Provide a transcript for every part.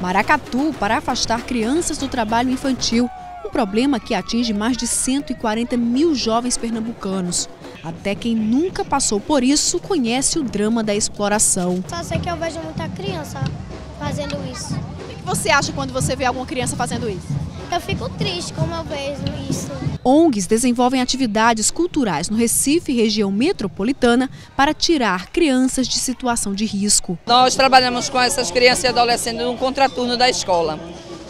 Maracatu para afastar crianças do trabalho infantil, um problema que atinge mais de 140 mil jovens pernambucanos. Até quem nunca passou por isso conhece o drama da exploração. Só sei que eu vejo muita criança fazendo isso. O que você acha quando você vê alguma criança fazendo isso? Eu fico triste como eu vejo. ONGs desenvolvem atividades culturais no Recife e região metropolitana para tirar crianças de situação de risco. Nós trabalhamos com essas crianças e adolescentes no contraturno da escola.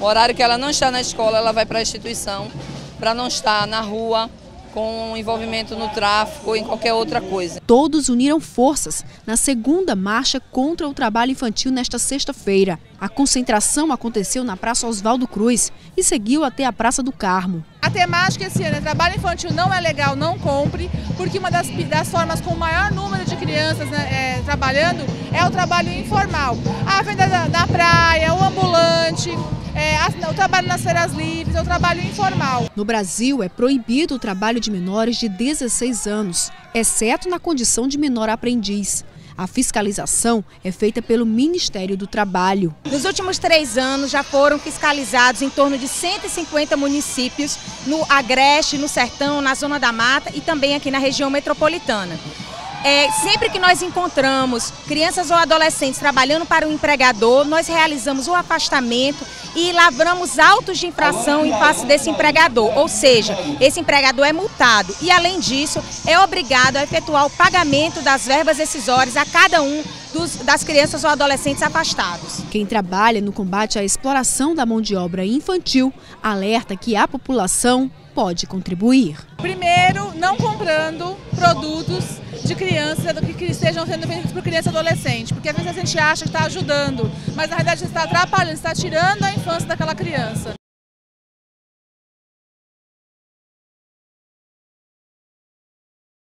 O horário que ela não está na escola, ela vai para a instituição para não estar na rua com envolvimento no tráfico ou em qualquer outra coisa. Todos uniram forças na segunda marcha contra o trabalho infantil nesta sexta-feira. A concentração aconteceu na Praça Oswaldo Cruz e seguiu até a Praça do Carmo. A temática esse ano é trabalho infantil não é legal, não compre, porque uma das, das formas com o maior número de crianças né, é, trabalhando é o trabalho informal. A venda da, da praia, o ambulante, é, o trabalho nas feiras livres, é o trabalho informal. No Brasil, é proibido o trabalho de menores de 16 anos, exceto na condição de menor aprendiz. A fiscalização é feita pelo Ministério do Trabalho. Nos últimos três anos já foram fiscalizados em torno de 150 municípios no Agreste, no Sertão, na Zona da Mata e também aqui na região metropolitana. É, sempre que nós encontramos crianças ou adolescentes trabalhando para o empregador, nós realizamos o afastamento e lavramos autos de infração em face desse empregador. Ou seja, esse empregador é multado e, além disso, é obrigado a efetuar o pagamento das verbas decisórias a cada um dos, das crianças ou adolescentes afastados. Quem trabalha no combate à exploração da mão de obra infantil alerta que a população pode contribuir. Primeiro, não comprando produtos de criança que estejam sendo vendidos por criança e adolescente, porque às vezes a gente acha que está ajudando, mas na realidade está atrapalhando, está tirando a infância daquela criança.